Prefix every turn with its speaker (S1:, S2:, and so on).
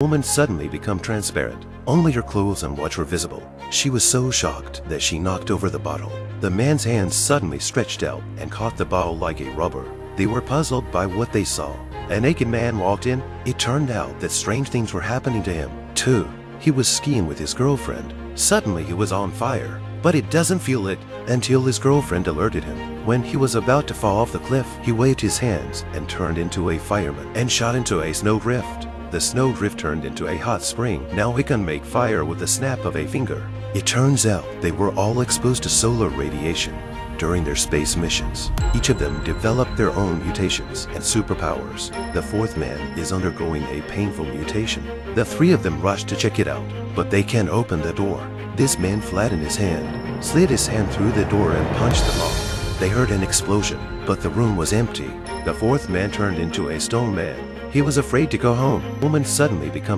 S1: Woman suddenly become transparent. Only her clothes and watch were visible. She was so shocked that she knocked over the bottle. The man's hands suddenly stretched out and caught the bottle like a rubber. They were puzzled by what they saw. A naked man walked in. It turned out that strange things were happening to him, too. He was skiing with his girlfriend. Suddenly he was on fire, but it doesn't feel it until his girlfriend alerted him. When he was about to fall off the cliff, he waved his hands and turned into a fireman and shot into a snow drift. The snow drift turned into a hot spring. Now he can make fire with the snap of a finger. It turns out they were all exposed to solar radiation during their space missions. Each of them developed their own mutations and superpowers. The fourth man is undergoing a painful mutation. The three of them rush to check it out, but they can't open the door. This man flattened his hand, slid his hand through the door and punched the lock. They heard an explosion, but the room was empty. The fourth man turned into a stone man. He was afraid to go home. Woman suddenly becomes